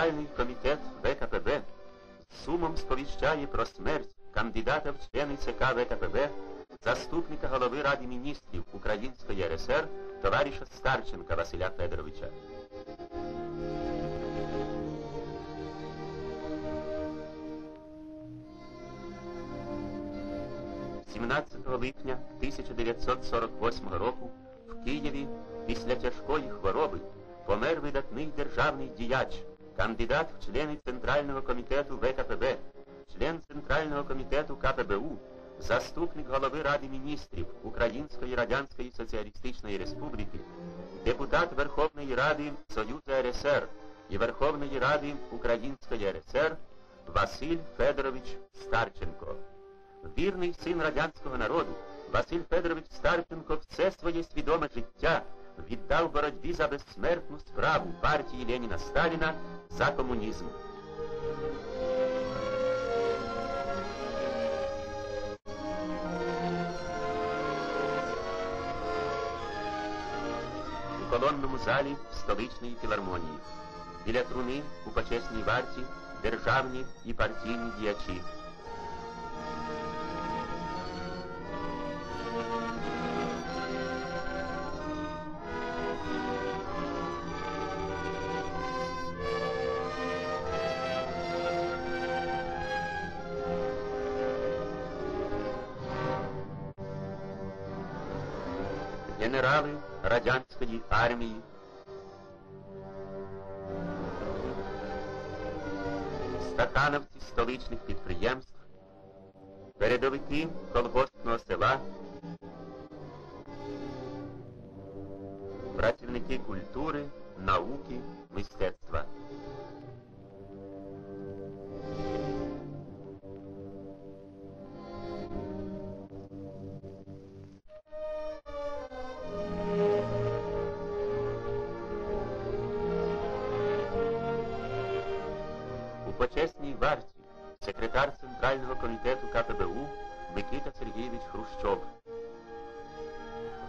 Центральний комітет ВКПБ з сумом сповіщає про смерть кандидата в члени ЦК ВКПБ, заступника голови Ради міністрів Української РСР товариша Старченка Василя Федоровича. 17 липня 1948 року в Києві після тяжкої хвороби помер видатний державний діяч, кандидат в члени Центрального комітету ВКПБ, член Центрального комітету КПБУ, заступник голови Ради міністрів Української Радянської Соціалістичної Республіки, депутат Верховної Ради Союзу РСР і Верховної Ради Української РСР Василь Федорович Старченко. Вірний син радянського народу, Василь Федорович Старченко все своє свідоме життя віддав боротьбі за безсмертну справу партії Леніна Сталіна за комунізм. У колонному залі столичної філармонії. Біля труни у почесній варті державні і партійні діячі. Генерали радянської армії, стакановці столичних підприємств, передовики колгоспного села, працівники культури, науки, мистецтва. Почесній варті секретар Центрального комітету КПБУ Микита Сергійович Хрущов,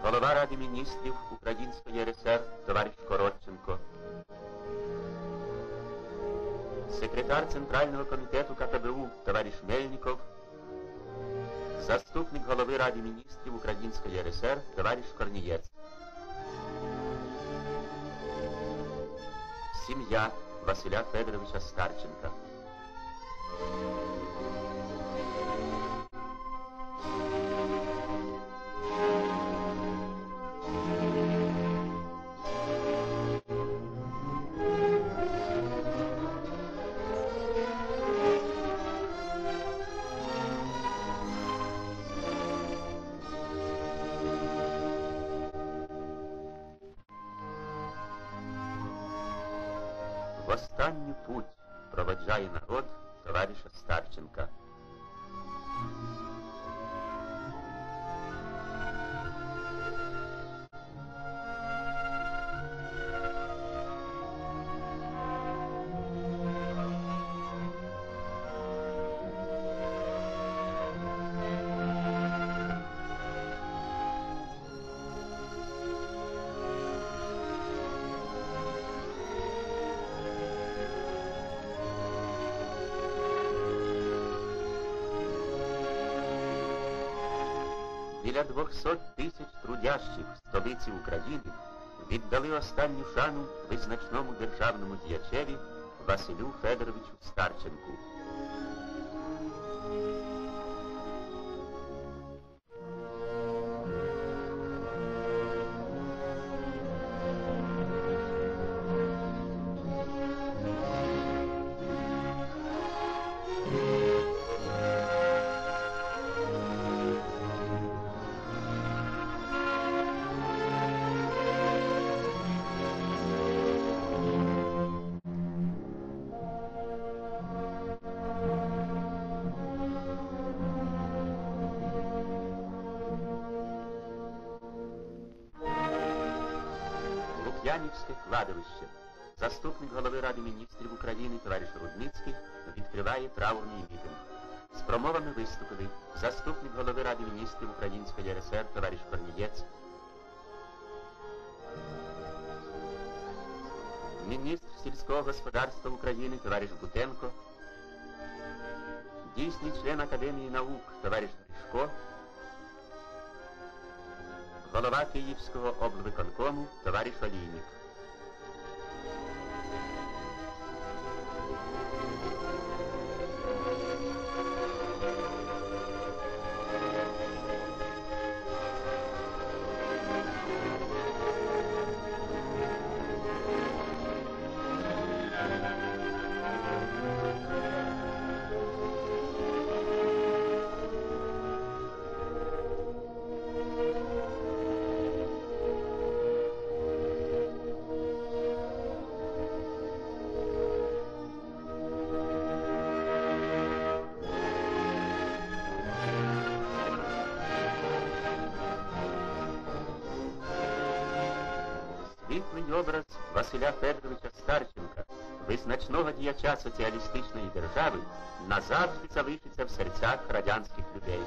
голова Ради міністрів Української РСР товариш Коротченко, секретар Центрального комітету КПБУ товариш Мельников, заступник голови Ради міністрів Української РСР товариш Корнієць. Сім'я Василя Федоровича Старченка. Путь проводжає народ товарища Старченка. Біля 200 тисяч трудящих в столиці України віддали останню шану визначному державному діячеві Василю Федоровичу Старченку. Лук'янівське кладовище. Заступник голови Ради міністрів України товариш Рудницький відкриває траурний мітинг. З промовами виступили заступник голови Ради міністрів Української РСР товариш Корнієць, міністр сільського господарства України товариш Бутенко, дійсний член Академії наук товариш Гришко, голова Київського облвиконкому товариш Олійник. Світлий образ Василя Федоровича Старченка, визначного діяча соціалістичної держави, назавжди залишиться в серцях радянських людей.